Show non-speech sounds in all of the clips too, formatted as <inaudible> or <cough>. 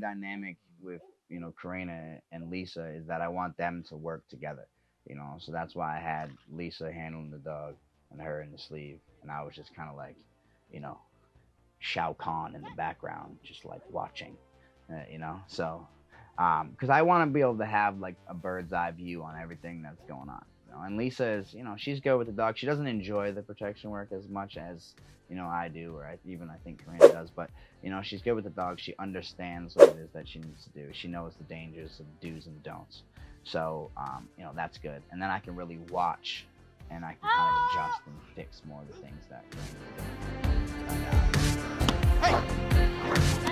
dynamic with you know Karina and Lisa is that I want them to work together. You know, so that's why I had Lisa handling the dog and her in the sleeve, and I was just kind of like, you know, Shao Kahn in the background, just like watching, uh, you know. So, because I want to be able to have like a bird's eye view on everything that's going on. Know? And Lisa is, you know, she's good with the dog. She doesn't enjoy the protection work as much as you know I do, or I, even I think Karina does. But you know, she's good with the dog. She understands what it is that she needs to do. She knows the dangers of do's and don'ts. So, um, you know, that's good. And then I can really watch and I can kind of adjust and fix more of the things that. Hey!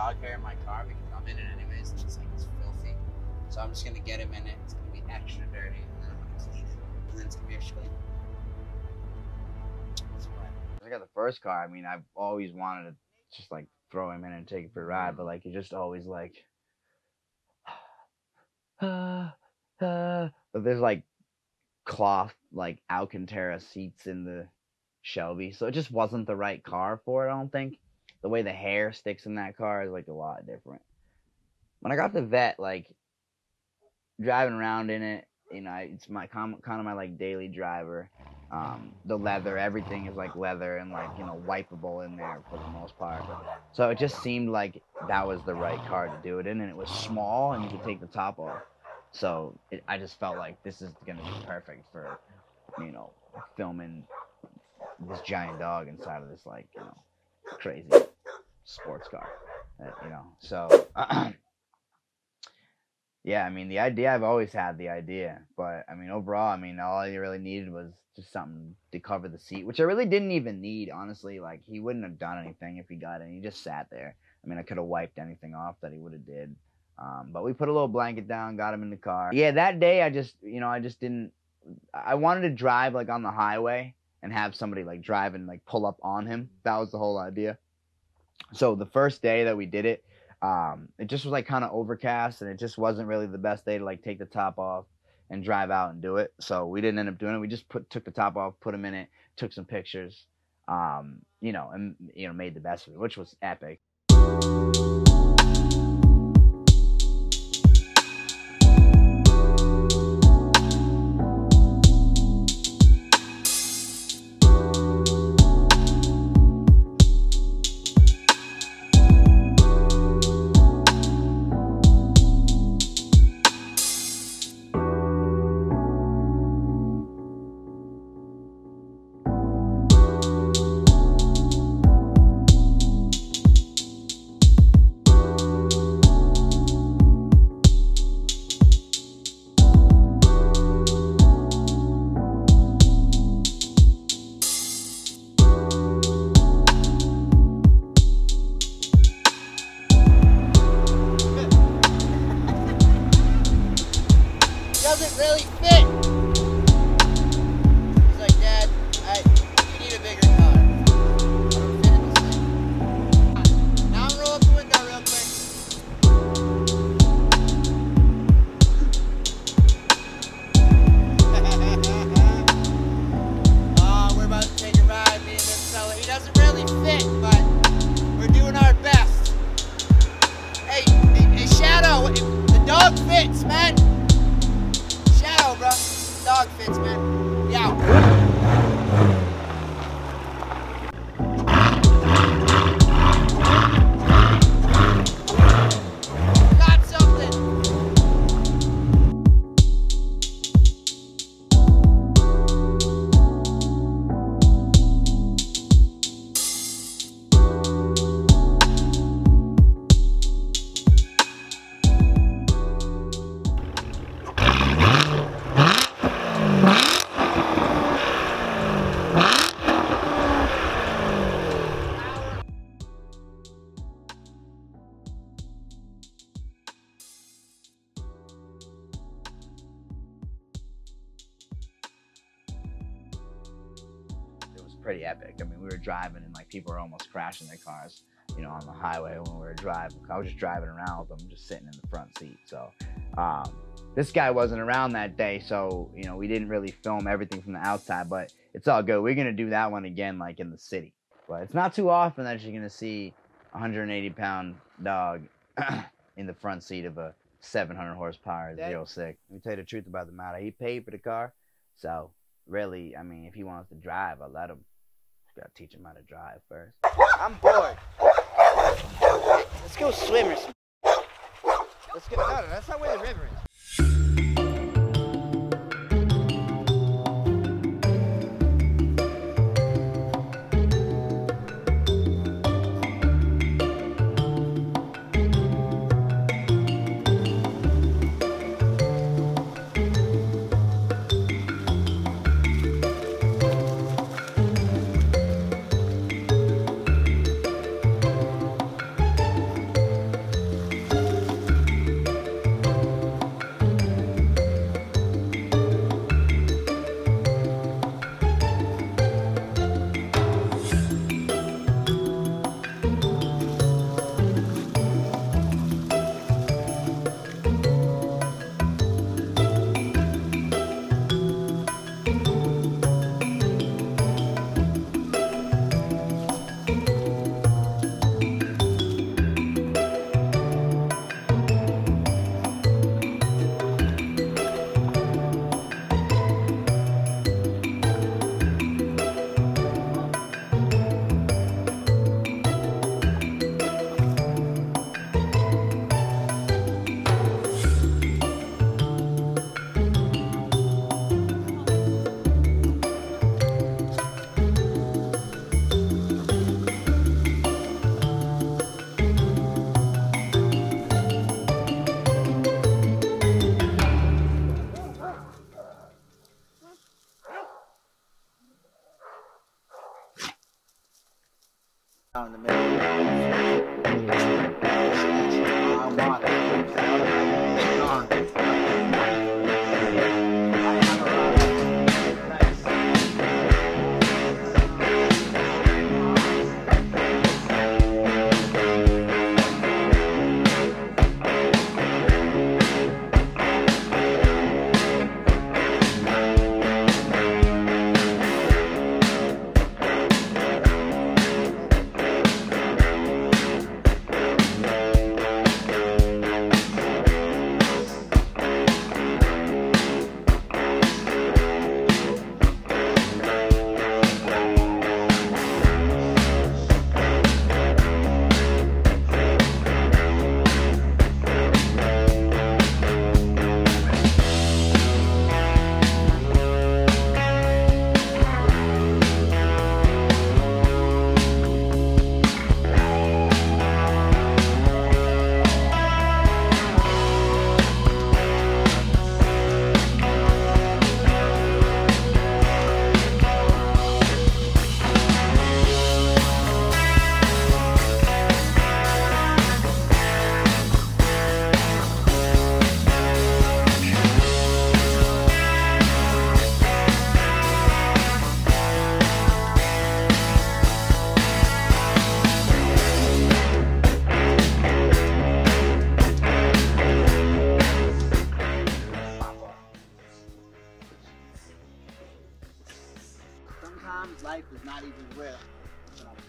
Dog hair in my car because I'm in it anyways, and it's like it's filthy. So I'm just gonna get him in it. It's gonna be extra dirty, and then I'm gonna clean it, and then it's gonna be extra clean. I got the first car. I mean, I've always wanted to just like throw him in and take it for a ride, but like, you just always like, uh, <sighs> uh, but there's like cloth, like Alcantara seats in the Shelby, so it just wasn't the right car for it. I don't think the way the hair sticks in that car is like a lot different. When I got the Vette, like driving around in it, you know, it's my kind of my like daily driver. Um, the leather, everything is like leather and like you know wipeable in there for the most part. So it just seemed like that was the right car to do it in, and it was small and you could take the top off. So it, I just felt like this is gonna be perfect for you know filming this giant dog inside of this like you know crazy sports car, uh, you know. So <clears throat> yeah, I mean the idea I've always had the idea, but I mean overall, I mean all I really needed was just something to cover the seat, which I really didn't even need, honestly. Like he wouldn't have done anything if he got it. He just sat there. I mean, I could have wiped anything off that he would have did. Um, but we put a little blanket down, got him in the car. Yeah, that day I just, you know, I just didn't. I wanted to drive like on the highway and have somebody like drive and like pull up on him. That was the whole idea. So the first day that we did it, um, it just was like kind of overcast and it just wasn't really the best day to like take the top off and drive out and do it. So we didn't end up doing it. We just put took the top off, put them in it, took some pictures, um, you know, and you know made the best of it, which was epic. Doesn't really pretty epic. I mean, we were driving and like people were almost crashing their cars, you know, on the highway when we were driving. I was just driving around with them, just sitting in the front seat. So, um, this guy wasn't around that day, so you know, we didn't really film everything from the outside, but it's all good. We're gonna do that one again, like in the city. But it's not too often that you're gonna see a 180 pound dog <clears throat> in the front seat of a 700 horsepower That- 06. Let me tell you the truth about the matter. He paid for the car, so really, I mean, if he wants to drive, I let him. Gotta teach him how to drive first. I'm bored. Let's go swim or something. Let's go. No, no, that's not where the river is.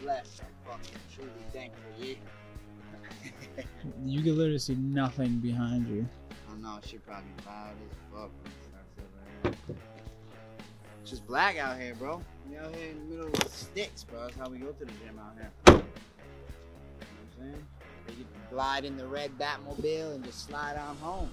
Blessed. I'm fucking truly thankful. Yeah. You can literally see nothing behind you. I know she probably loud as fuck. It's just black out here, bro. We out here in the middle of the sticks, bro. That's how we go to the gym out here. You know what I'm saying? They get to glide in the red Batmobile and just slide on home.